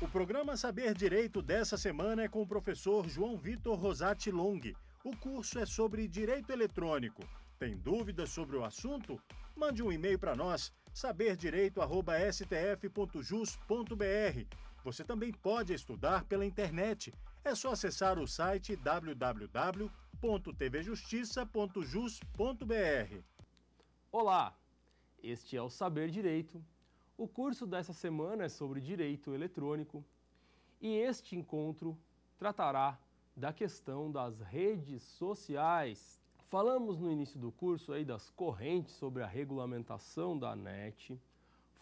O programa Saber Direito dessa semana é com o professor João Vitor Rosati Long. O curso é sobre direito eletrônico. Tem dúvidas sobre o assunto? Mande um e-mail para nós, saberdireito.stf.jus.br. Você também pode estudar pela internet. É só acessar o site www.tvjustiça.jus.br. Olá, este é o Saber Direito. O curso dessa semana é sobre direito eletrônico e este encontro tratará da questão das redes sociais. Falamos no início do curso aí das correntes sobre a regulamentação da NET.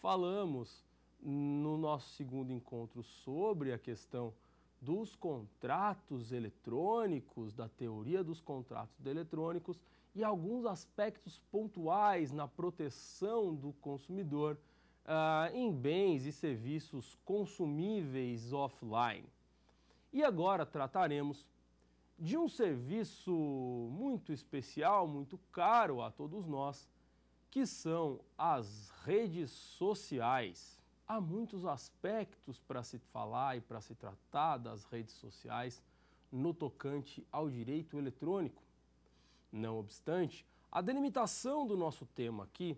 Falamos no nosso segundo encontro sobre a questão dos contratos eletrônicos, da teoria dos contratos eletrônicos e alguns aspectos pontuais na proteção do consumidor uh, em bens e serviços consumíveis offline. E agora trataremos de um serviço muito especial, muito caro a todos nós, que são as redes sociais. Há muitos aspectos para se falar e para se tratar das redes sociais no tocante ao direito eletrônico. Não obstante, a delimitação do nosso tema aqui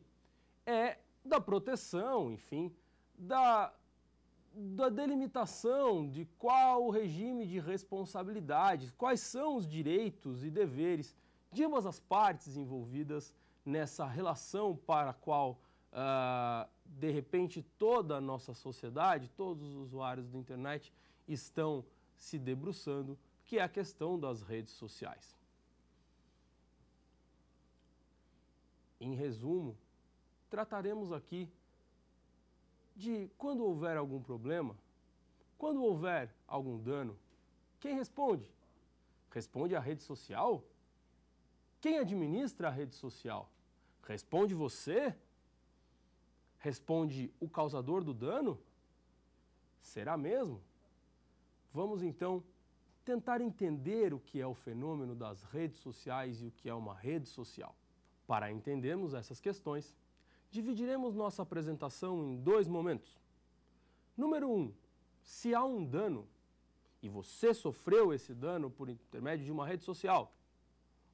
é da proteção, enfim, da, da delimitação de qual o regime de responsabilidades, quais são os direitos e deveres de ambas as partes envolvidas nessa relação para a qual, uh, de repente, toda a nossa sociedade, todos os usuários da internet estão se debruçando, que é a questão das redes sociais. Em resumo, trataremos aqui de quando houver algum problema, quando houver algum dano, quem responde? Responde a rede social? Quem administra a rede social? Responde você? Responde o causador do dano? Será mesmo? Vamos então tentar entender o que é o fenômeno das redes sociais e o que é uma rede social. Para entendermos essas questões, dividiremos nossa apresentação em dois momentos. Número um, se há um dano e você sofreu esse dano por intermédio de uma rede social,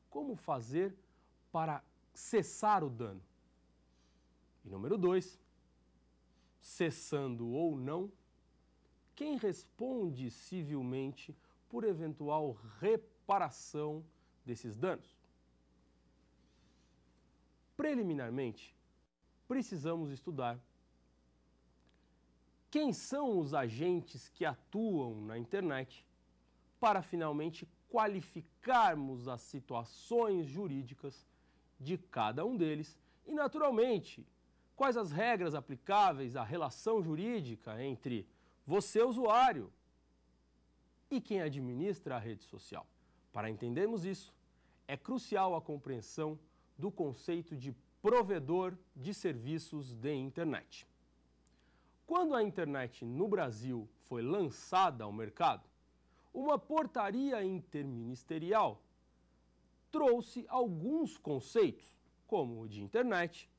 como fazer para cessar o dano? E número dois, cessando ou não, quem responde civilmente por eventual reparação desses danos? Preliminarmente, precisamos estudar quem são os agentes que atuam na internet para finalmente qualificarmos as situações jurídicas de cada um deles e, naturalmente, quais as regras aplicáveis à relação jurídica entre você, usuário, e quem administra a rede social. Para entendermos isso, é crucial a compreensão do conceito de provedor de serviços de internet. Quando a internet no Brasil foi lançada ao mercado, uma portaria interministerial trouxe alguns conceitos, como o de internet,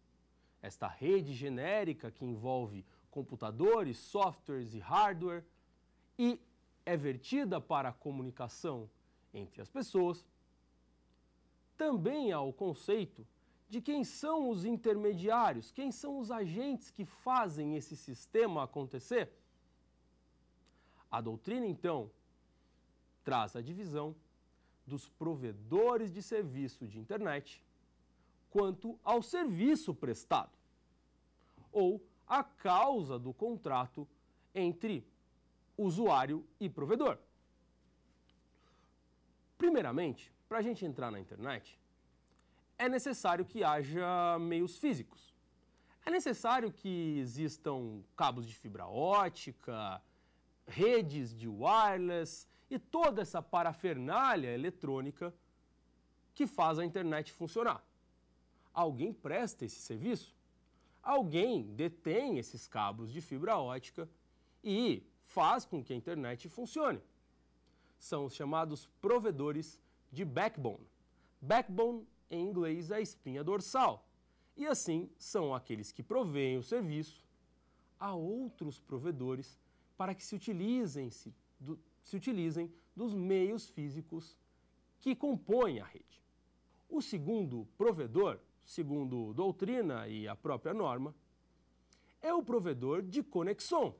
esta rede genérica que envolve computadores, softwares e hardware e é vertida para a comunicação entre as pessoas. Também há o conceito de quem são os intermediários, quem são os agentes que fazem esse sistema acontecer. A doutrina, então, traz a divisão dos provedores de serviço de internet quanto ao serviço prestado, ou a causa do contrato entre usuário e provedor. Primeiramente, para a gente entrar na internet, é necessário que haja meios físicos. É necessário que existam cabos de fibra ótica, redes de wireless e toda essa parafernália eletrônica que faz a internet funcionar. Alguém presta esse serviço? Alguém detém esses cabos de fibra ótica e faz com que a internet funcione. São os chamados provedores de backbone. Backbone em inglês, a espinha dorsal. E assim são aqueles que proveem o serviço a outros provedores para que se utilizem, se, do, se utilizem dos meios físicos que compõem a rede. O segundo provedor, segundo doutrina e a própria norma, é o provedor de conexão.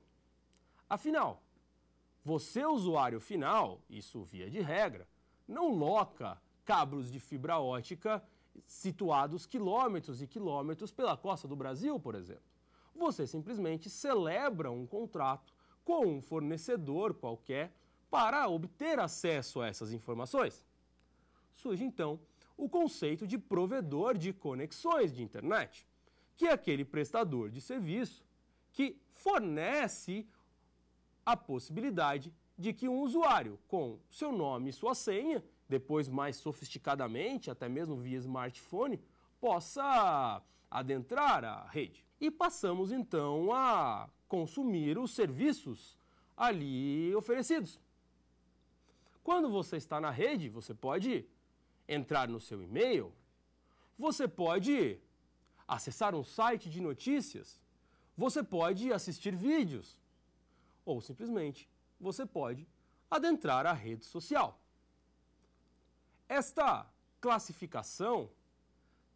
Afinal, você, usuário final, isso via de regra, não loca cabos de fibra ótica situados quilômetros e quilômetros pela costa do Brasil, por exemplo. Você simplesmente celebra um contrato com um fornecedor qualquer para obter acesso a essas informações. Surge então o conceito de provedor de conexões de internet, que é aquele prestador de serviço que fornece a possibilidade de que um usuário com seu nome e sua senha, depois mais sofisticadamente, até mesmo via smartphone, possa adentrar a rede. E passamos então a consumir os serviços ali oferecidos. Quando você está na rede, você pode entrar no seu e-mail, você pode acessar um site de notícias, você pode assistir vídeos, ou simplesmente você pode adentrar a rede social. Esta classificação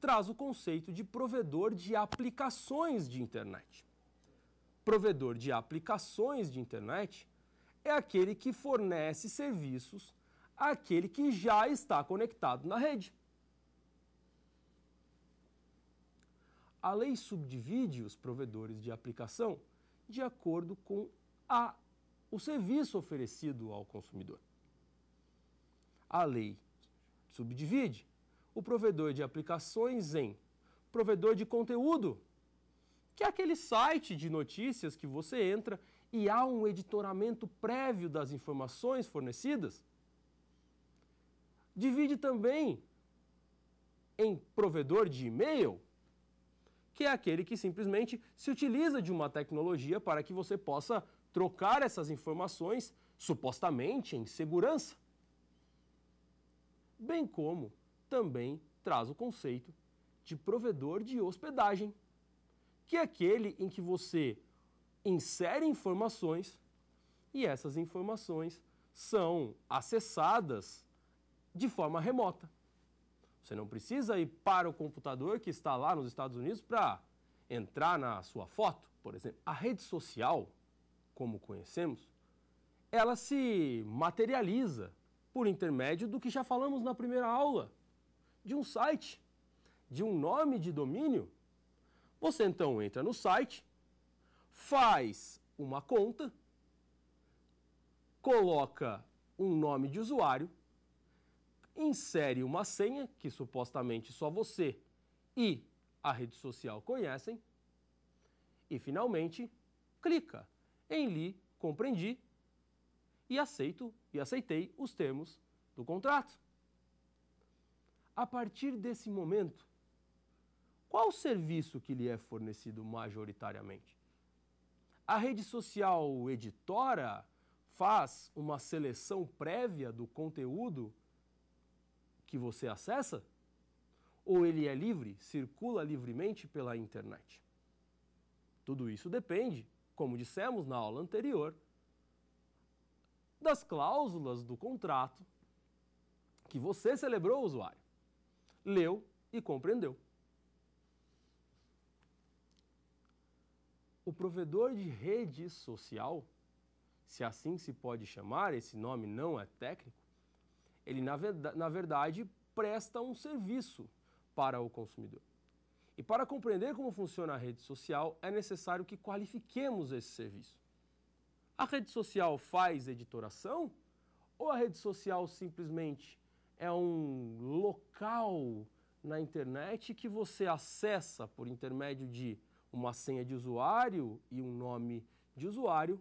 traz o conceito de provedor de aplicações de internet. Provedor de aplicações de internet é aquele que fornece serviços àquele que já está conectado na rede. A lei subdivide os provedores de aplicação de acordo com a, o serviço oferecido ao consumidor. A lei subdivide o provedor de aplicações em provedor de conteúdo, que é aquele site de notícias que você entra e há um editoramento prévio das informações fornecidas. Divide também em provedor de e-mail, que é aquele que simplesmente se utiliza de uma tecnologia para que você possa trocar essas informações supostamente em segurança. Bem como também traz o conceito de provedor de hospedagem, que é aquele em que você insere informações e essas informações são acessadas de forma remota. Você não precisa ir para o computador que está lá nos Estados Unidos para entrar na sua foto, por exemplo. A rede social, como conhecemos, ela se materializa por intermédio do que já falamos na primeira aula de um site, de um nome de domínio. Você então entra no site, faz uma conta, coloca um nome de usuário, insere uma senha que supostamente só você e a rede social conhecem e finalmente clica em li compreendi e aceito e aceitei os termos do contrato a partir desse momento, qual o serviço que lhe é fornecido majoritariamente? A rede social editora faz uma seleção prévia do conteúdo que você acessa? Ou ele é livre, circula livremente pela internet? Tudo isso depende, como dissemos na aula anterior, das cláusulas do contrato que você celebrou, usuário leu e compreendeu. O provedor de rede social, se assim se pode chamar, esse nome não é técnico, ele na verdade, na verdade presta um serviço para o consumidor. E para compreender como funciona a rede social, é necessário que qualifiquemos esse serviço. A rede social faz editoração ou a rede social simplesmente é um local na internet que você acessa por intermédio de uma senha de usuário e um nome de usuário,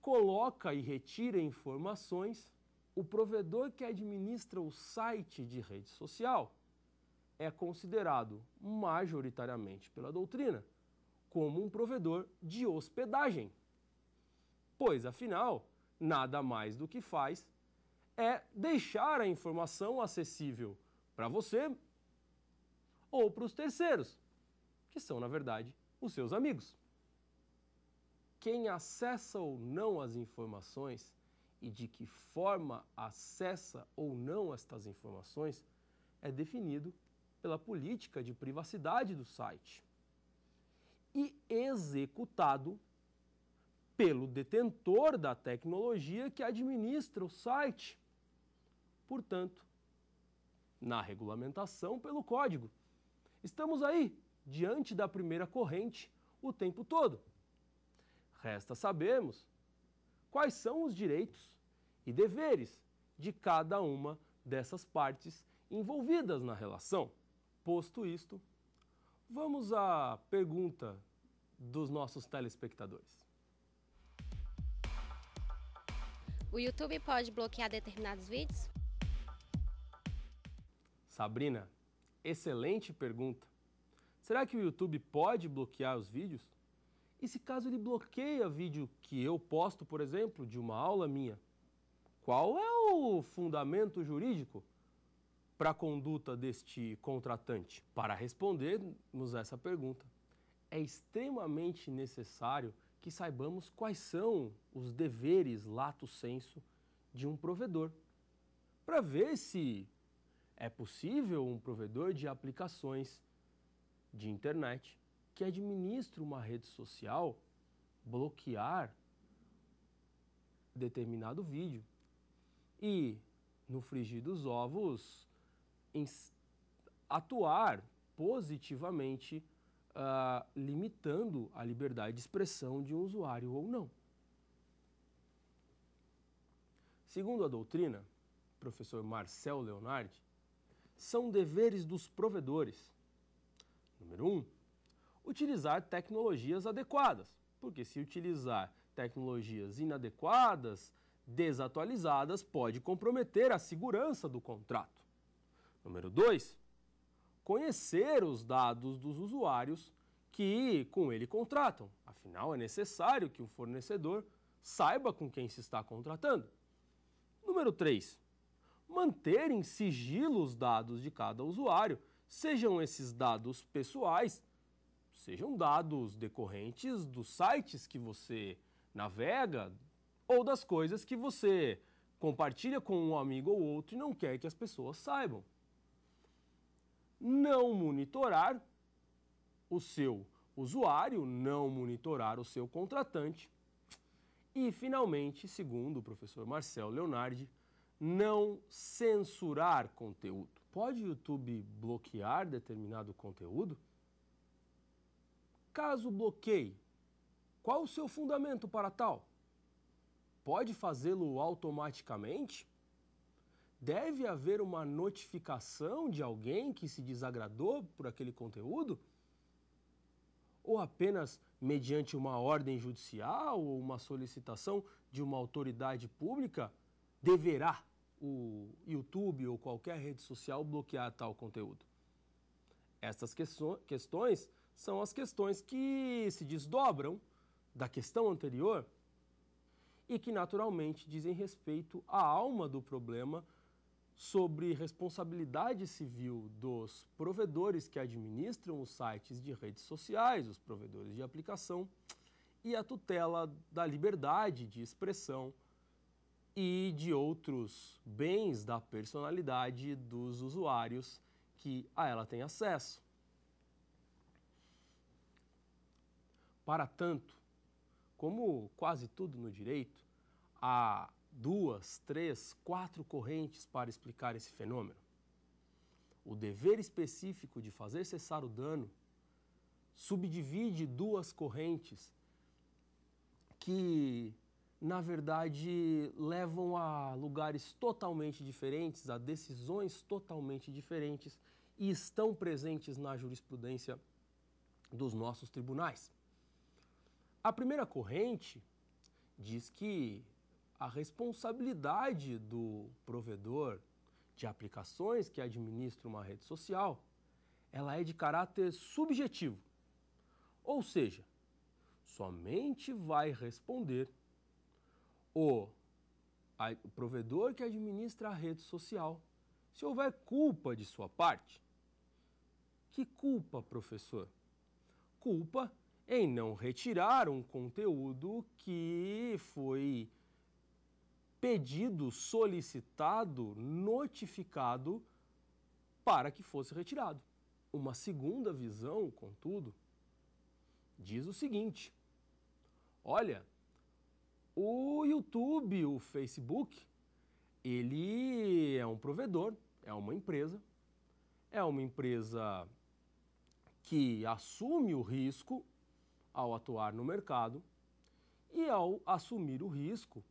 coloca e retira informações. O provedor que administra o site de rede social é considerado majoritariamente pela doutrina como um provedor de hospedagem. Pois, afinal, nada mais do que faz é deixar a informação acessível para você ou para os terceiros, que são, na verdade, os seus amigos. quem acessa ou não as informações e de que forma acessa ou não estas informações é definido pela política de privacidade do site e executado pelo detentor da tecnologia que administra o site. Portanto, na regulamentação pelo código. Estamos aí, diante da primeira corrente, o tempo todo. Resta sabermos quais são os direitos e deveres de cada uma dessas partes envolvidas na relação. Posto isto, vamos à pergunta dos nossos telespectadores. O YouTube pode bloquear determinados vídeos? Sabrina, excelente pergunta. Será que o YouTube pode bloquear os vídeos? E se caso ele bloqueia vídeo que eu posto, por exemplo, de uma aula minha, qual é o fundamento jurídico para a conduta deste contratante? Para respondermos essa pergunta, é extremamente necessário que saibamos quais são os deveres lato senso de um provedor, para ver se é possível um provedor de aplicações de internet que administra uma rede social bloquear determinado vídeo e, no frigir dos ovos, atuar positivamente uh, limitando a liberdade de expressão de um usuário ou não. Segundo a doutrina, professor Marcel Leonardi, são deveres dos provedores. Número um, utilizar tecnologias adequadas, porque se utilizar tecnologias inadequadas, desatualizadas, pode comprometer a segurança do contrato. Número dois, conhecer os dados dos usuários que com ele contratam. Afinal, é necessário que o fornecedor saiba com quem se está contratando. Número 3. Manter em sigilo os dados de cada usuário, sejam esses dados pessoais, sejam dados decorrentes dos sites que você navega ou das coisas que você compartilha com um amigo ou outro e não quer que as pessoas saibam não monitorar o seu usuário, não monitorar o seu contratante. E, finalmente, segundo o professor Marcel Leonardi, não censurar conteúdo. Pode o YouTube bloquear determinado conteúdo? Caso bloqueie, qual o seu fundamento para tal? Pode fazê-lo automaticamente? Deve haver uma notificação de alguém que se desagradou por aquele conteúdo? Ou apenas mediante uma ordem judicial ou uma solicitação de uma autoridade pública deverá o YouTube ou qualquer rede social bloquear tal conteúdo? Essas questões são as questões que se desdobram da questão anterior e que naturalmente dizem respeito à alma do problema sobre responsabilidade civil dos provedores que administram os sites de redes sociais, os provedores de aplicação, e a tutela da liberdade de expressão e de outros bens da personalidade dos usuários que a ela têm acesso. Para tanto, como quase tudo no direito, a duas, três, quatro correntes para explicar esse fenômeno. O dever específico de fazer cessar o dano subdivide duas correntes que, na verdade, levam a lugares totalmente diferentes, a decisões totalmente diferentes e estão presentes na jurisprudência dos nossos tribunais. A primeira corrente diz que a responsabilidade do provedor de aplicações que administra uma rede social, ela é de caráter subjetivo. Ou seja, somente vai responder o, o provedor que administra a rede social se houver culpa de sua parte. Que culpa, professor? Culpa em não retirar um conteúdo que foi pedido, solicitado, notificado para que fosse retirado. Uma segunda visão, contudo, diz o seguinte: olha, o YouTube, o Facebook, ele é um provedor, é uma empresa, é uma empresa que assume o risco ao atuar no mercado e, ao assumir o risco,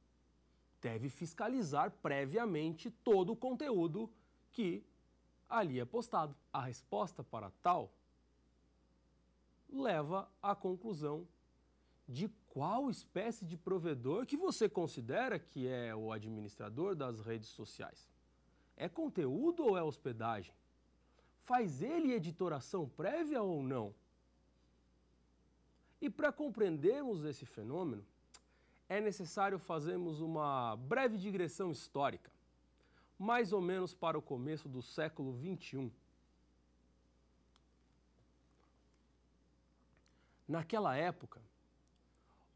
deve fiscalizar previamente todo o conteúdo que ali é postado. A resposta para tal leva à conclusão de qual espécie de provedor que você considera que é o administrador das redes sociais. É conteúdo ou é hospedagem? Faz ele editoração prévia ou não? E para compreendermos esse fenômeno, é necessário fazermos uma breve digressão histórica, mais ou menos para o começo do século XXI. Naquela época,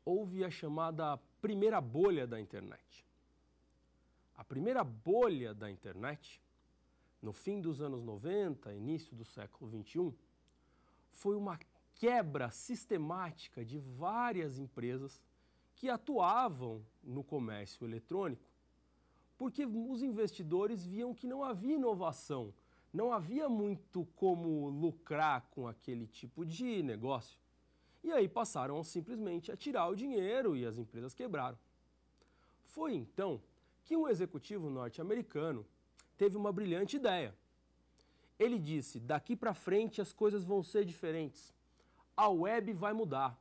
houve a chamada primeira bolha da internet. A primeira bolha da internet, no fim dos anos 90, início do século XXI, foi uma quebra sistemática de várias empresas que atuavam no comércio eletrônico, porque os investidores viam que não havia inovação, não havia muito como lucrar com aquele tipo de negócio. E aí passaram simplesmente a tirar o dinheiro e as empresas quebraram. Foi então que um executivo norte-americano teve uma brilhante ideia. Ele disse: daqui para frente as coisas vão ser diferentes a web vai mudar.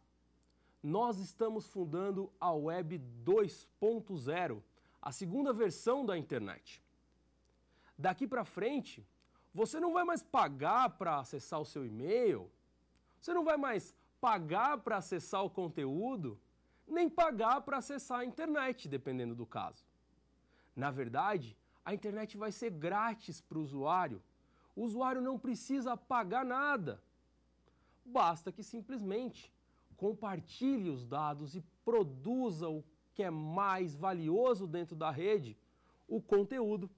Nós estamos fundando a Web 2.0, a segunda versão da internet. Daqui para frente, você não vai mais pagar para acessar o seu e-mail, você não vai mais pagar para acessar o conteúdo, nem pagar para acessar a internet, dependendo do caso. Na verdade, a internet vai ser grátis para o usuário. O usuário não precisa pagar nada. Basta que simplesmente compartilhe os dados e produza o que é mais valioso dentro da rede, o conteúdo.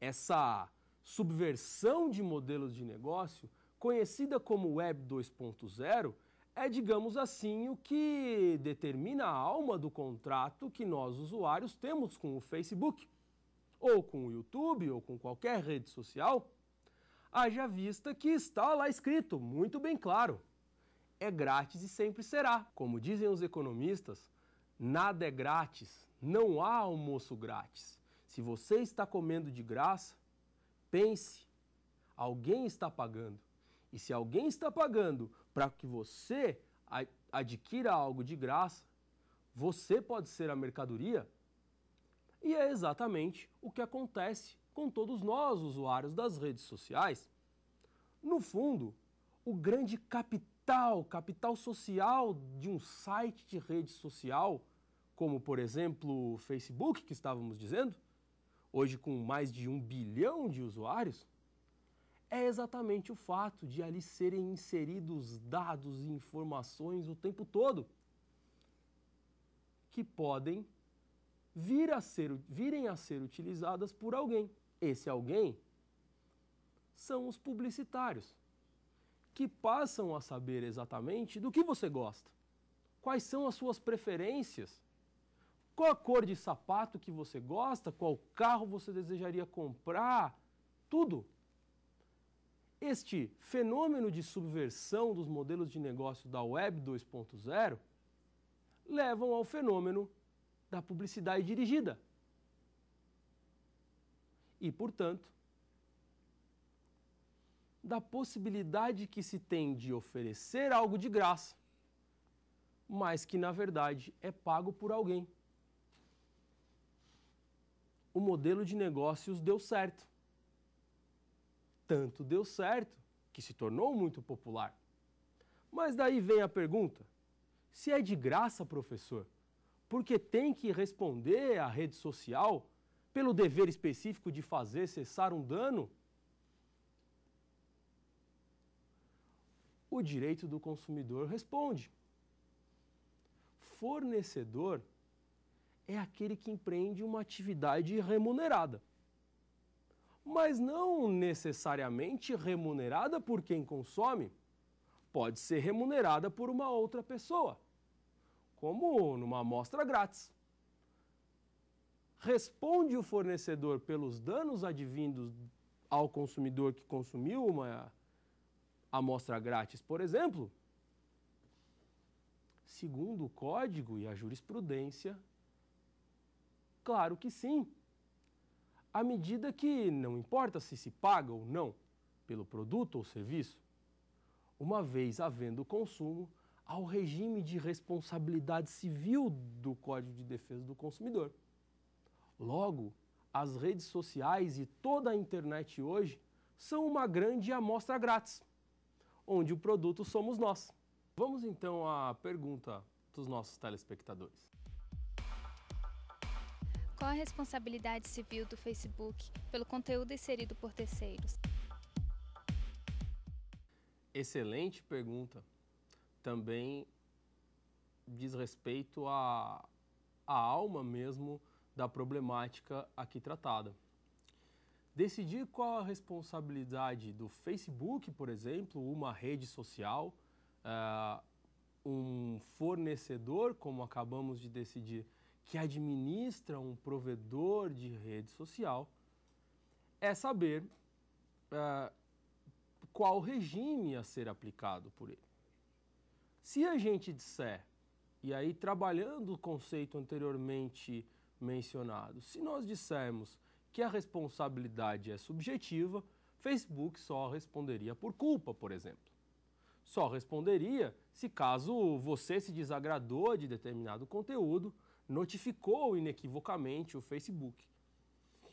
Essa subversão de modelos de negócio, conhecida como Web 2.0, é, digamos assim, o que determina a alma do contrato que nós, usuários, temos com o Facebook, ou com o YouTube, ou com qualquer rede social haja vista que está lá escrito, muito bem claro. É grátis e sempre será. Como dizem os economistas, nada é grátis, não há almoço grátis. Se você está comendo de graça, pense, alguém está pagando. E se alguém está pagando para que você adquira algo de graça, você pode ser a mercadoria. E é exatamente o que acontece com todos nós, usuários das redes sociais. No fundo, o grande capital, capital social de um site de rede social, como por exemplo o Facebook, que estávamos dizendo, hoje com mais de um bilhão de usuários, é exatamente o fato de ali serem inseridos dados e informações o tempo todo que podem vir a ser, virem a ser utilizadas por alguém. Esse alguém são os publicitários, que passam a saber exatamente do que você gosta, quais são as suas preferências, qual a cor de sapato que você gosta, qual carro você desejaria comprar, tudo. Este fenômeno de subversão dos modelos de negócio da Web 2.0 levam ao fenômeno da publicidade dirigida. E, portanto, da possibilidade que se tem de oferecer algo de graça, mas que na verdade é pago por alguém. O modelo de negócios deu certo. Tanto deu certo que se tornou muito popular. Mas daí vem a pergunta: se é de graça, professor, porque tem que responder à rede social pelo dever específico de fazer cessar um dano? O direito do consumidor responde. Fornecedor é aquele que empreende uma atividade remunerada, mas não necessariamente remunerada por quem consome, pode ser remunerada por uma outra pessoa, como numa amostra grátis. Responde o fornecedor pelos danos advindos ao consumidor que consumiu uma amostra grátis, por exemplo? Segundo o código e a jurisprudência, claro que sim. À medida que não importa se se paga ou não pelo produto ou serviço, uma vez havendo consumo, ao regime de responsabilidade civil do Código de Defesa do Consumidor. Logo, as redes sociais e toda a internet hoje são uma grande amostra grátis, onde o produto somos nós. Vamos então à pergunta dos nossos telespectadores. Qual a responsabilidade civil do Facebook pelo conteúdo inserido por terceiros? Excelente pergunta. Também diz respeito à, à alma mesmo da problemática aqui tratada. Decidir qual a responsabilidade do Facebook, por exemplo, uma rede social, uh, um fornecedor, como acabamos de decidir, que administra um provedor de rede social, é saber uh, qual regime a ser aplicado por ele. Se a gente disser, e aí trabalhando o conceito anteriormente mencionado, se nós dissermos que a responsabilidade é subjetiva, Facebook só responderia por culpa, por exemplo. Só responderia se caso você se desagradou de determinado conteúdo, notificou inequivocamente o Facebook.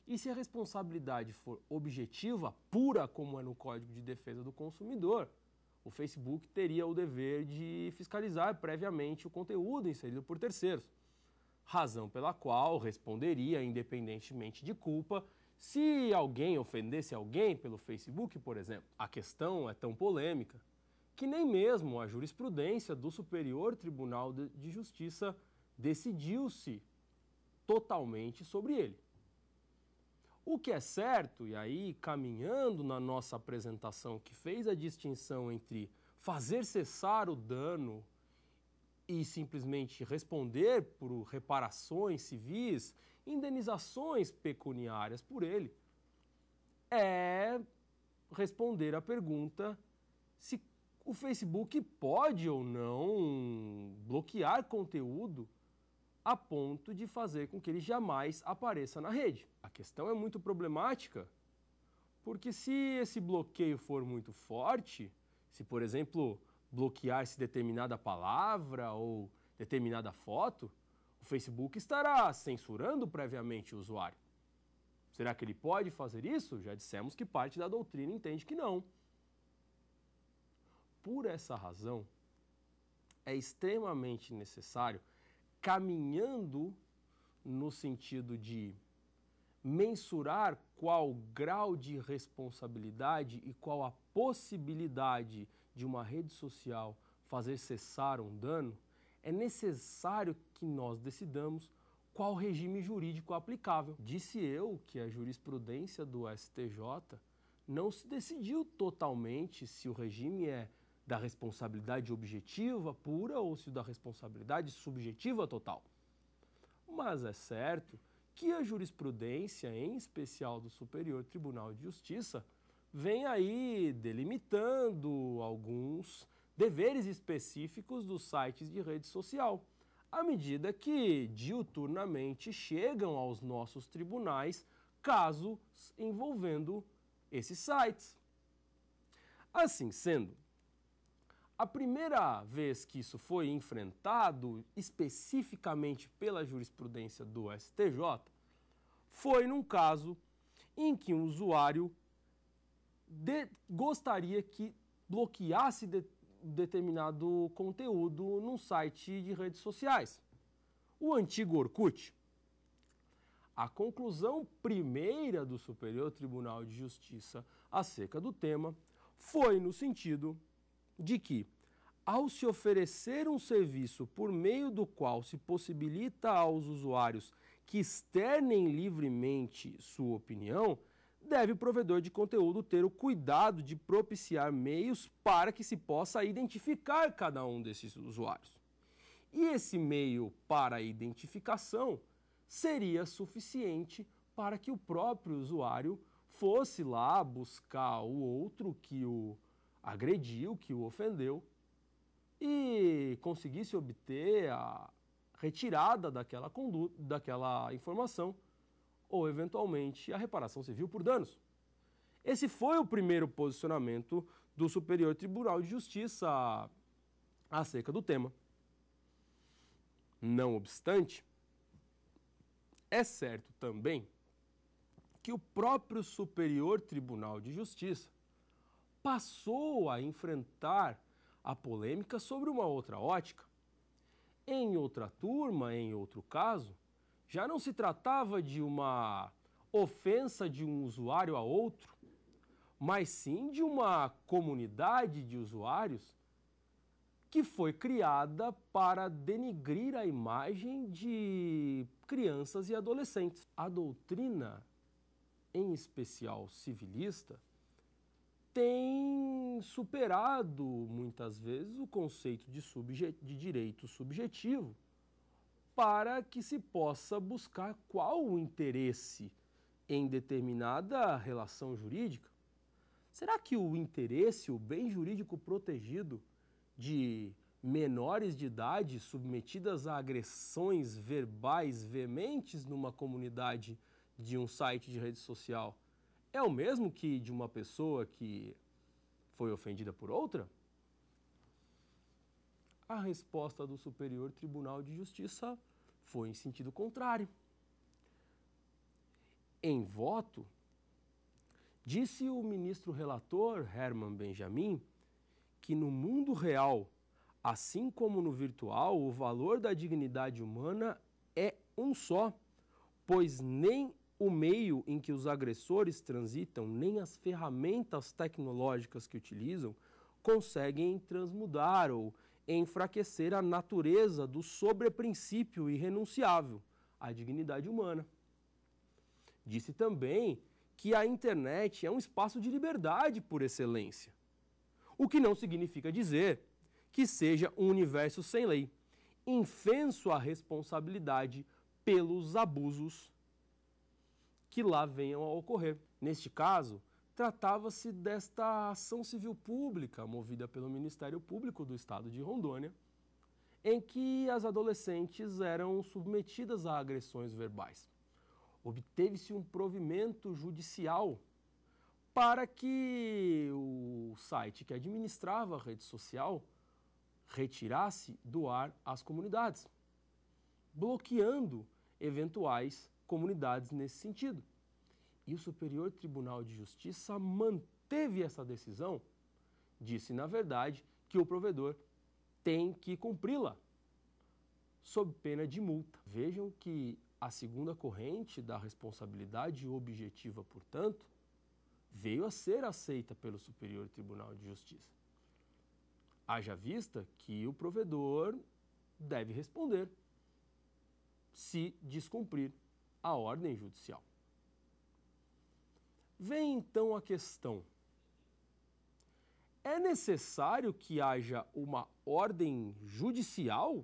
E se a responsabilidade for objetiva, pura, como é no Código de Defesa do Consumidor, o Facebook teria o dever de fiscalizar previamente o conteúdo inserido por terceiros, razão pela qual responderia independentemente de culpa se alguém ofendesse alguém pelo Facebook, por exemplo. A questão é tão polêmica que nem mesmo a jurisprudência do Superior Tribunal de Justiça decidiu-se totalmente sobre ele. O que é certo, e aí caminhando na nossa apresentação, que fez a distinção entre fazer cessar o dano e simplesmente responder por reparações civis, indenizações pecuniárias por ele, é responder à pergunta se o Facebook pode ou não bloquear conteúdo a ponto de fazer com que ele jamais apareça na rede. A questão é muito problemática, porque se esse bloqueio for muito forte, se por exemplo bloquear-se determinada palavra ou determinada foto, o Facebook estará censurando previamente o usuário. Será que ele pode fazer isso? Já dissemos que parte da doutrina entende que não. Por essa razão, é extremamente necessário caminhando no sentido de mensurar qual grau de responsabilidade e qual a possibilidade de uma rede social fazer cessar um dano, é necessário que nós decidamos qual regime jurídico aplicável. Disse eu que a jurisprudência do STJ não se decidiu totalmente se o regime é da responsabilidade objetiva pura ou se da responsabilidade subjetiva total. Mas é certo que a jurisprudência, em especial do Superior Tribunal de Justiça, vem aí delimitando alguns deveres específicos dos sites de rede social, à medida que diuturnamente chegam aos nossos tribunais casos envolvendo esses sites. Assim sendo, a primeira vez que isso foi enfrentado especificamente pela jurisprudência do STJ foi num caso em que um usuário de, gostaria que bloqueasse de, determinado conteúdo num site de redes sociais, o antigo Orkut. A conclusão primeira do Superior Tribunal de Justiça acerca do tema foi no sentido de que, ao se oferecer um serviço por meio do qual se possibilita aos usuários que externem livremente sua opinião, deve o provedor de conteúdo ter o cuidado de propiciar meios para que se possa identificar cada um desses usuários. E esse meio para identificação seria suficiente para que o próprio usuário fosse lá buscar o outro que o agrediu, que o ofendeu e conseguisse obter a retirada daquela conduta, daquela informação ou eventualmente a reparação civil por danos. Esse foi o primeiro posicionamento do Superior Tribunal de Justiça acerca do tema. Não obstante, é certo também que o próprio Superior Tribunal de Justiça passou a enfrentar a polêmica sobre uma outra ótica. Em outra turma, em outro caso, já não se tratava de uma ofensa de um usuário a outro, mas sim de uma comunidade de usuários que foi criada para denigrir a imagem de crianças e adolescentes. A doutrina em especial civilista, tem superado muitas vezes o conceito de, de direito subjetivo para que se possa buscar qual o interesse em determinada relação jurídica. Será que o interesse, o bem jurídico protegido de menores de idade submetidas a agressões verbais veementes numa comunidade de um site de rede social é o mesmo que de uma pessoa que foi ofendida por outra? A resposta do Superior Tribunal de Justiça foi em sentido contrário. Em voto, disse o ministro relator Herman Benjamin que no mundo real, assim como no virtual, o valor da dignidade humana é um só, pois nem o meio em que os agressores transitam, nem as ferramentas tecnológicas que utilizam conseguem transmudar ou enfraquecer a natureza do sobreprincípio irrenunciável, a dignidade humana. Disse também que a internet é um espaço de liberdade por excelência, o que não significa dizer que seja um universo sem lei, infenso à responsabilidade pelos abusos que lá venham a ocorrer. Neste caso, tratava-se desta ação civil pública movida pelo Ministério Público do Estado de Rondônia, em que as adolescentes eram submetidas a agressões verbais. Obteve-se um provimento judicial para que o site que administrava a rede social retirasse do ar as comunidades, bloqueando eventuais comunidades nesse sentido. E o Superior Tribunal de Justiça manteve essa decisão, disse, na verdade, que o provedor tem que cumpri-la, sob pena de multa. Vejam que a segunda corrente da responsabilidade objetiva, portanto, veio a ser aceita pelo Superior Tribunal de Justiça. Haja vista que o provedor deve responder se descumprir a ordem judicial. Vem então a questão: é necessário que haja uma ordem judicial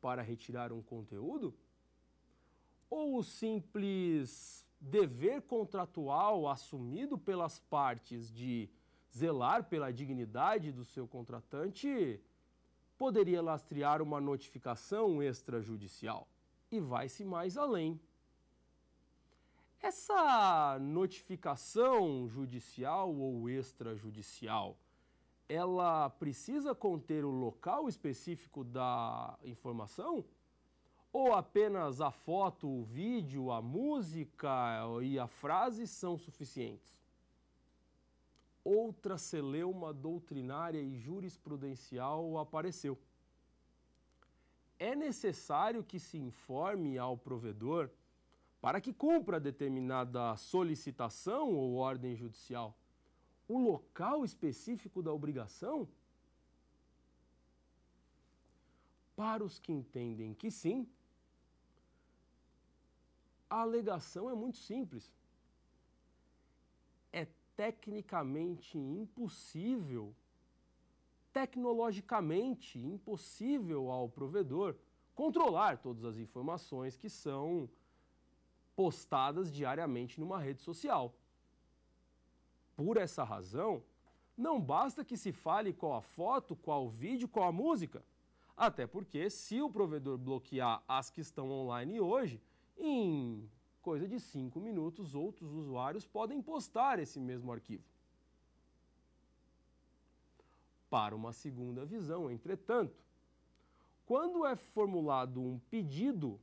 para retirar um conteúdo? Ou o simples dever contratual assumido pelas partes de zelar pela dignidade do seu contratante poderia lastrear uma notificação extrajudicial? E vai-se mais além. Essa notificação judicial ou extrajudicial, ela precisa conter o local específico da informação? Ou apenas a foto, o vídeo, a música e a frase são suficientes? Outra celeuma doutrinária e jurisprudencial apareceu. É necessário que se informe ao provedor para que cumpra determinada solicitação ou ordem judicial, o local específico da obrigação Para os que entendem que sim, a alegação é muito simples. É tecnicamente impossível, tecnologicamente impossível ao provedor controlar todas as informações que são postadas diariamente numa rede social. Por essa razão, não basta que se fale qual a foto, qual o vídeo, qual a música. Até porque, se o provedor bloquear as que estão online hoje, em coisa de 5 minutos, outros usuários podem postar esse mesmo arquivo. Para uma segunda visão, entretanto, quando é formulado um pedido,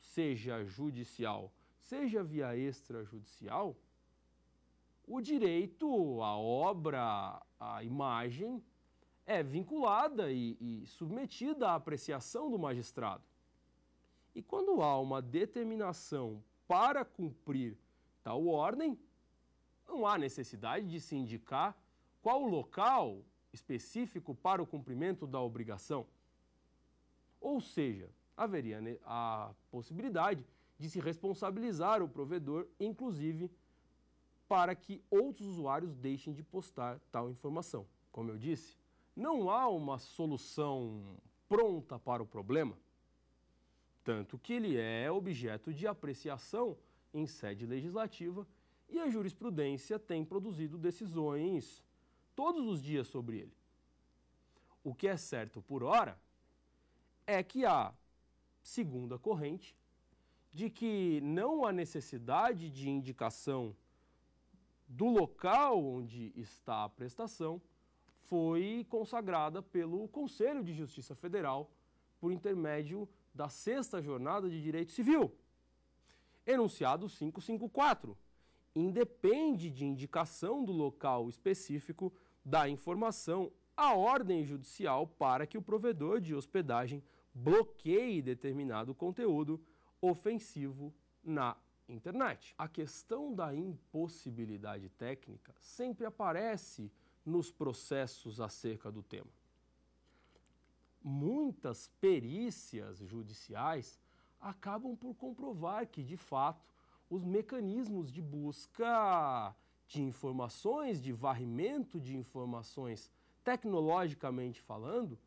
seja judicial, seja via extrajudicial, o direito à obra, à imagem, é vinculada e, e submetida à apreciação do magistrado. E quando há uma determinação para cumprir tal ordem, não há necessidade de se indicar qual o local específico para o cumprimento da obrigação. Ou seja, haveria a possibilidade de se responsabilizar o provedor, inclusive para que outros usuários deixem de postar tal informação. Como eu disse, não há uma solução pronta para o problema, tanto que ele é objeto de apreciação em sede legislativa e a jurisprudência tem produzido decisões todos os dias sobre ele. O que é certo por hora é que há segunda corrente de que não há necessidade de indicação do local onde está a prestação foi consagrada pelo Conselho de Justiça Federal por intermédio da Sexta Jornada de Direito Civil. Enunciado 554. Independe de indicação do local específico da informação a ordem judicial para que o provedor de hospedagem bloqueie determinado conteúdo ofensivo na internet. A questão da impossibilidade técnica sempre aparece nos processos acerca do tema. Muitas perícias judiciais acabam por comprovar que, de fato, os mecanismos de busca de informações, de varrimento de informações, tecnologicamente falando,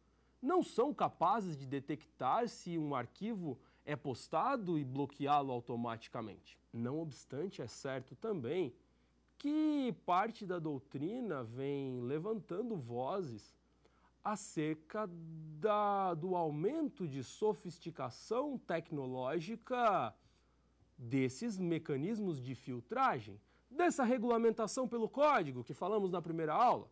não são capazes de detectar se um arquivo é postado e bloqueá-lo automaticamente. Não obstante, é certo também que parte da doutrina vem levantando vozes acerca da, do aumento de sofisticação tecnológica desses mecanismos de filtragem, dessa regulamentação pelo código que falamos na primeira aula.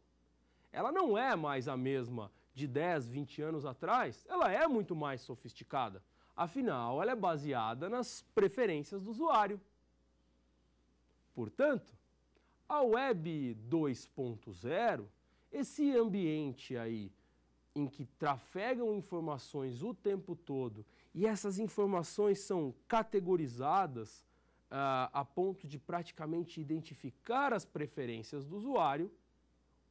Ela não é mais a mesma de 10, 20 anos atrás, ela é muito mais sofisticada. Afinal, ela é baseada nas preferências do usuário. Portanto, a Web 2.0, esse ambiente aí em que trafegam informações o tempo todo e essas informações são categorizadas uh, a ponto de praticamente identificar as preferências do usuário,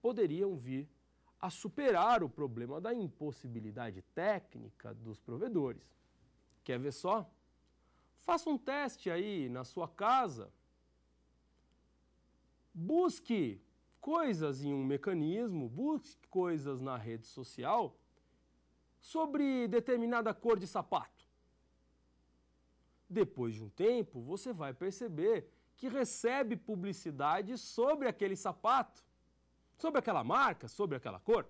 poderiam vir a superar o problema da impossibilidade técnica dos provedores. Quer ver só? Faça um teste aí na sua casa. Busque coisas em um mecanismo, busque coisas na rede social sobre determinada cor de sapato. Depois de um tempo, você vai perceber que recebe publicidade sobre aquele sapato, sobre aquela marca, sobre aquela cor.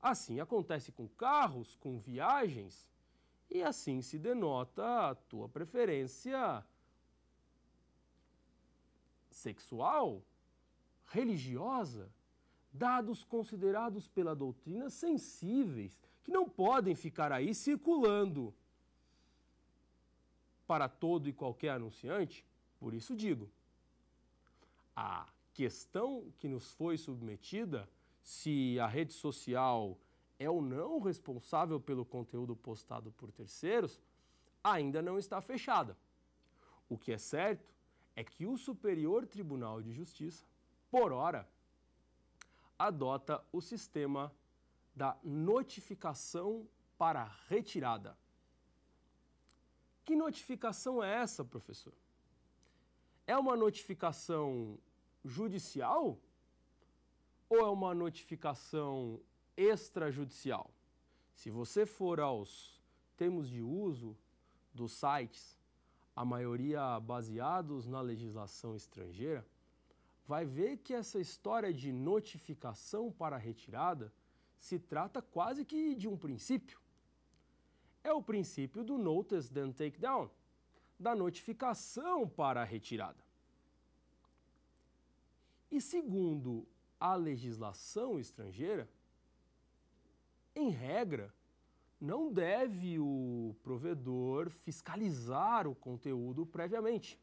Assim acontece com carros, com viagens e assim se denota a tua preferência sexual, religiosa, dados considerados pela doutrina sensíveis, que não podem ficar aí circulando para todo e qualquer anunciante. Por isso digo, a questão que nos foi submetida, se a rede social é ou não responsável pelo conteúdo postado por terceiros, ainda não está fechada. O que é certo é que o Superior Tribunal de Justiça, por hora, adota o sistema da notificação para retirada. Que notificação é essa, professor? É uma notificação judicial ou é uma notificação extrajudicial? Se você for aos termos de uso dos sites, a maioria baseados na legislação estrangeira, vai ver que essa história de notificação para retirada se trata quase que de um princípio. É o princípio do notice then take down, da notificação para a retirada. E segundo a legislação estrangeira, em regra, não deve o provedor fiscalizar o conteúdo previamente.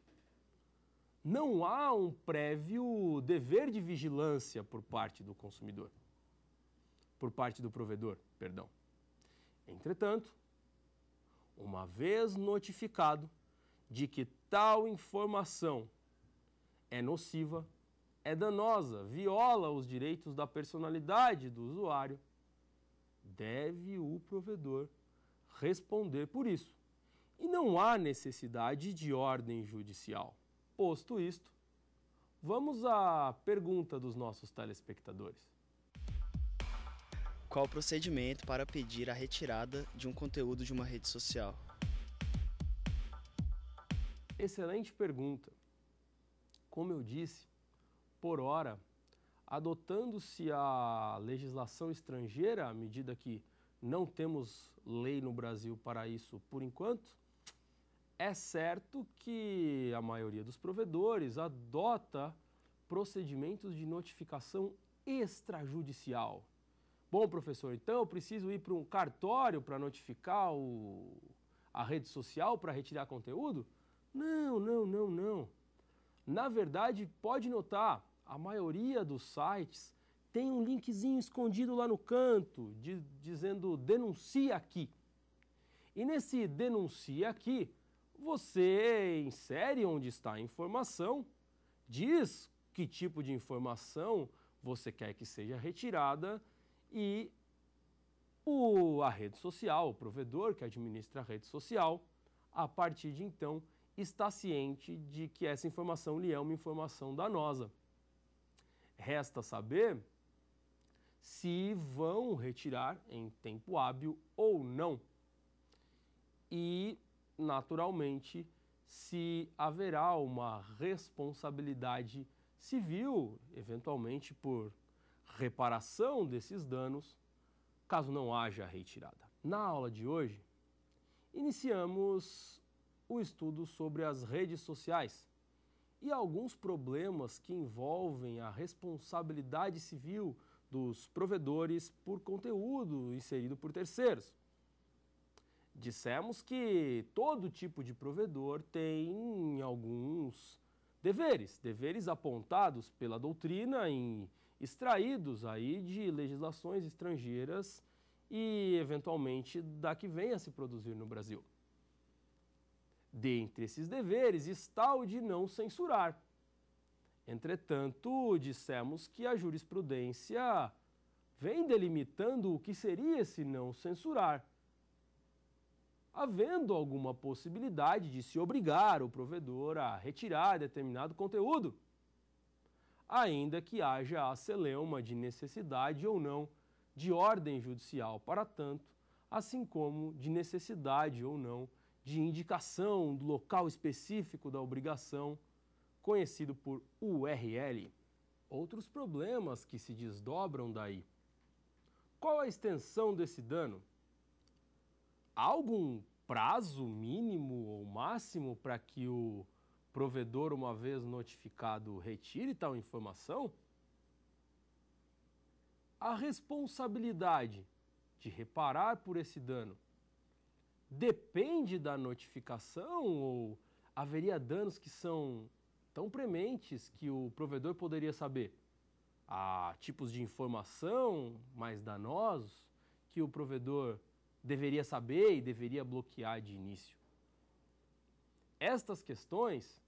Não há um prévio dever de vigilância por parte do consumidor, por parte do provedor, perdão. Entretanto, uma vez notificado de que tal informação é nociva, é danosa, viola os direitos da personalidade do usuário, deve o provedor responder por isso. E não há necessidade de ordem judicial. Posto isto, vamos à pergunta dos nossos telespectadores. Qual o procedimento para pedir a retirada de um conteúdo de uma rede social? Excelente pergunta. Como eu disse, por hora, adotando-se a legislação estrangeira, à medida que não temos lei no Brasil para isso por enquanto, é certo que a maioria dos provedores adota procedimentos de notificação extrajudicial. Bom, professor, então eu preciso ir para um cartório para notificar o, a rede social para retirar conteúdo? Não, não, não, não. Na verdade, pode notar, a maioria dos sites tem um linkzinho escondido lá no canto, de, dizendo denuncie aqui. E nesse denuncie aqui, você insere onde está a informação, diz que tipo de informação você quer que seja retirada e o, a rede social, o provedor que administra a rede social, a partir de então está ciente de que essa informação lhe é uma informação danosa. Resta saber se vão retirar em tempo hábil ou não. E, naturalmente, se haverá uma responsabilidade civil, eventualmente por reparação desses danos, caso não haja retirada. Na aula de hoje, iniciamos o estudo sobre as redes sociais e alguns problemas que envolvem a responsabilidade civil dos provedores por conteúdo inserido por terceiros. Dissemos que todo tipo de provedor tem alguns deveres, deveres apontados pela doutrina em extraídos aí de legislações estrangeiras e, eventualmente, da que venha a se produzir no Brasil. Dentre esses deveres está o de não censurar. Entretanto, dissemos que a jurisprudência vem delimitando o que seria esse não censurar, havendo alguma possibilidade de se obrigar o provedor a retirar determinado conteúdo ainda que haja a celeuma de necessidade ou não de ordem judicial para tanto, assim como de necessidade ou não de indicação do local específico da obrigação, conhecido por URL. Outros problemas que se desdobram daí. Qual a extensão desse dano? Há algum prazo mínimo ou máximo para que o provedor, uma vez notificado, retire tal informação, a responsabilidade de reparar por esse dano depende da notificação ou haveria danos que são tão prementes que o provedor poderia saber? Há tipos de informação mais danosos que o provedor deveria saber e deveria bloquear de início. Estas questões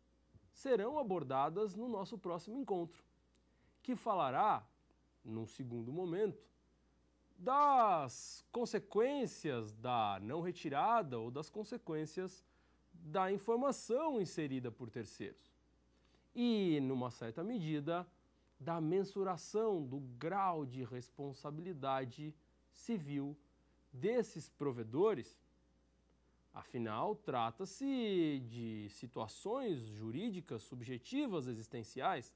serão abordadas no nosso próximo encontro, que falará, num segundo momento, das consequências da não retirada ou das consequências da informação inserida por terceiros. E, numa certa medida, da mensuração do grau de responsabilidade civil desses provedores. Afinal, trata-se de situações jurídicas subjetivas existenciais,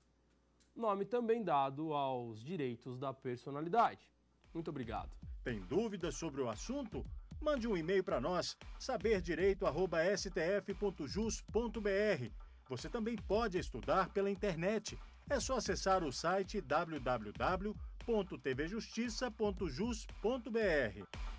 nome também dado aos direitos da personalidade. Muito obrigado. Tem dúvidas sobre o assunto? Mande um e-mail para nós, saberdireito@stf.jus.br. Você também pode estudar pela internet. É só acessar o site www.tvjustiça.jus.br.